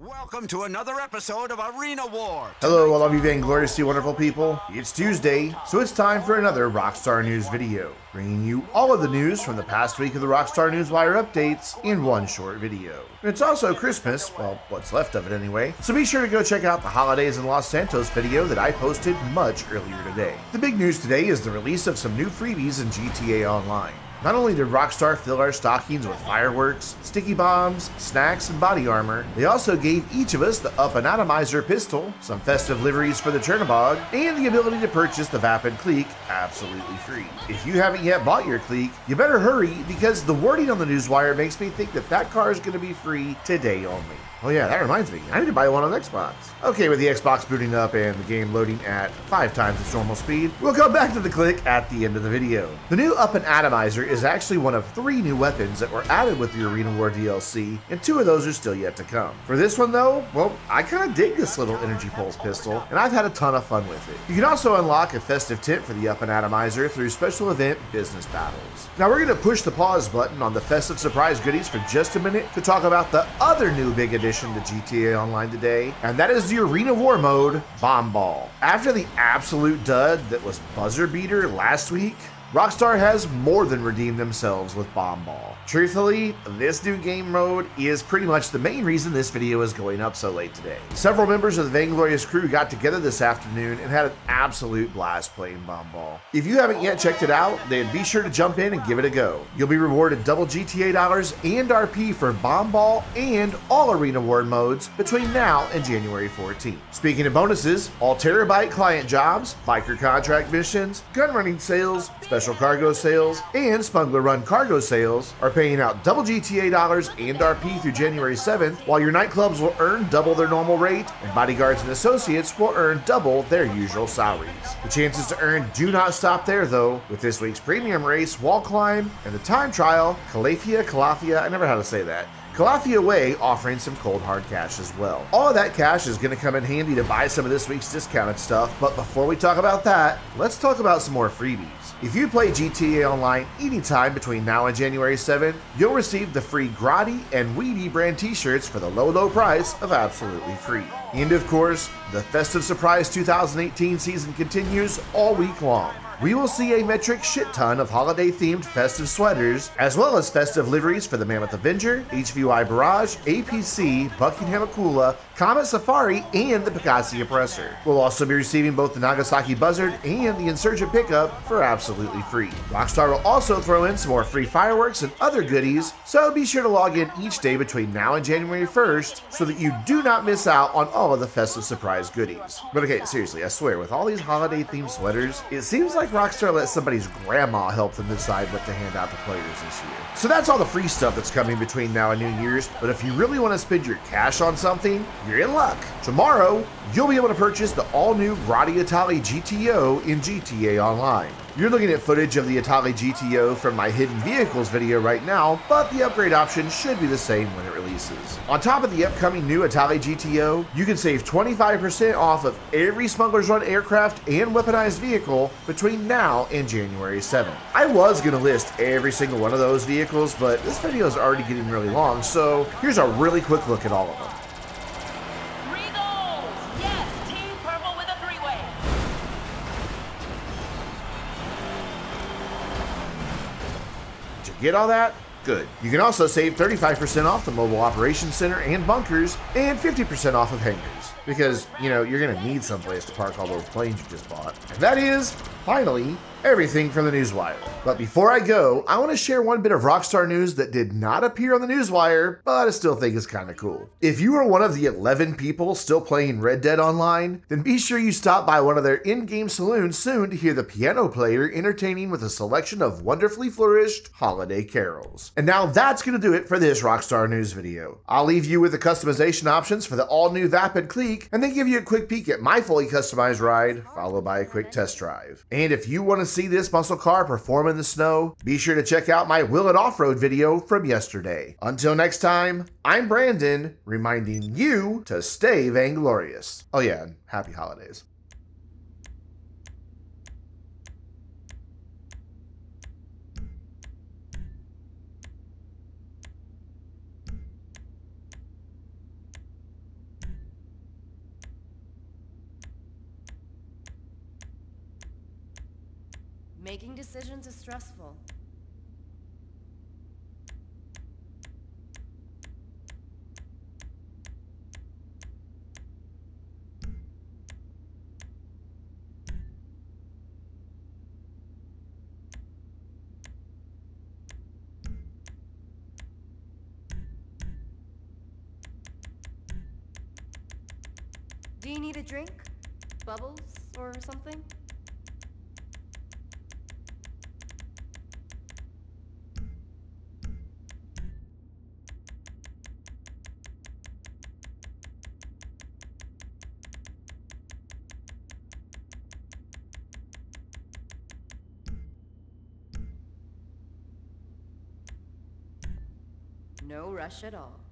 Welcome to another episode of Arena War. Hello, all of you vaingloriously wonderful people. It's Tuesday, so it's time for another Rockstar News video, bringing you all of the news from the past week of the Rockstar Newswire updates in one short video. It's also Christmas, well, what's left of it anyway, so be sure to go check out the Holidays in Los Santos video that I posted much earlier today. The big news today is the release of some new freebies in GTA Online. Not only did Rockstar fill our stockings with fireworks, sticky bombs, snacks, and body armor, they also gave each of us the Up pistol, some festive liveries for the Chernobog, and the ability to purchase the Vapid Clique absolutely free. If you haven't yet bought your Clique, you better hurry because the wording on the newswire makes me think that that car is going to be free today only. Oh yeah, that reminds me, I need to buy one on Xbox. Okay, with the Xbox booting up and the game loading at 5 times its normal speed, we'll come back to the Clique at the end of the video. The new Up-N-Atomizer is actually one of three new weapons that were added with the Arena War DLC, and two of those are still yet to come. For this one though, well, I kinda dig this little Energy Pulse pistol, and I've had a ton of fun with it. You can also unlock a festive tint for the Up-N-Atomizer through special event business battles. Now we're gonna push the pause button on the festive surprise goodies for just a minute to talk about the other new big addition to GTA Online today, and that is the Arena War mode, Bomb Ball. After the absolute dud that was Buzzer Beater last week, Rockstar has more than redeemed themselves with Bomb Ball. Truthfully, this new game mode is pretty much the main reason this video is going up so late today. Several members of the Vainglorious crew got together this afternoon and had an absolute blast playing Bomb Ball. If you haven't yet checked it out, then be sure to jump in and give it a go. You'll be rewarded double GTA dollars and RP for Bomb Ball and all Arena War modes between now and January 14th. Speaking of bonuses, all Terrorbyte client jobs, biker contract missions, gun running sales, special cargo sales, and Smuggler Run cargo sales are paying out double GTA dollars and RP through January 7th, while your nightclubs will earn double their normal rate, and bodyguards and associates will earn double their usual salaries. The chances to earn do not stop there, though, with this week's premium race, wall climb, and the time trial, Calafia, Calafia, I never know how to say that, Calafia Way offering some cold hard cash as well. All of that cash is going to come in handy to buy some of this week's discounted stuff, but before we talk about that, let's talk about some more freebies. If you play GTA Online anytime between now and January 7th, you'll receive the free Grotti and Weeny brand t-shirts for the low, low price of absolutely free. And of course, the Festive Surprise 2018 season continues all week long we will see a metric shit ton of holiday themed festive sweaters, as well as festive liveries for the Mammoth Avenger, HVY Barrage, APC, Buckingham Akula, Comet Safari, and the Pegassi Oppressor. We'll also be receiving both the Nagasaki Buzzard and the Insurgent pickup for absolutely free. Rockstar will also throw in some more free fireworks and other goodies, so be sure to log in each day between now and January 1st so that you do not miss out on all of the festive surprise goodies. But okay, seriously, I swear, with all these holiday themed sweaters, it seems like Rockstar let somebody's grandma help them decide what to hand out to players this year. So that's all the free stuff that's coming between now and New Year's, but if you really want to spend your cash on something, you're in luck. Tomorrow, you'll be able to purchase the all-new Grotti Italia GTO in GTA Online. You're looking at footage of the Italia GTO from my hidden vehicles video right now, but the upgrade option should be the same when it releases. On top of the upcoming new Italia GTO, you can save 25% off of every Smuggler's Run aircraft and weaponized vehicle between now and January 7th. I was going to list every single one of those vehicles, but this video is already getting really long, so here's a really quick look at all of them. Get all that? Good. You can also save 35% off the Mobile Operations Center and bunkers, and 50% off of hangars. Because, you know, you're going to need someplace to park all those planes you just bought. And that is, finally, everything from the Newswire. But before I go, I want to share one bit of Rockstar news that did not appear on the Newswire, but I still think is kind of cool. If you are one of the 11 people still playing Red Dead Online, then be sure you stop by one of their in-game saloons soon to hear the piano player entertaining with a selection of wonderfully flourished holiday carols. And now that's going to do it for this Rockstar News video. I'll leave you with the customization options for the all-new Vapid Clique, and then give you a quick peek at my fully customized ride, followed by a quick test drive. If you want to see this muscle car perform in the snow, be sure to check out my Will It Off-Road video from yesterday. Until next time, I'm Brandon, reminding you to stay vainglorious. Oh yeah, and happy holidays. Making decisions is stressful. Do you need a drink? Bubbles or something? No rush at all.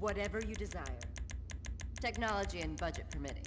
Whatever you desire. Technology and budget permitting.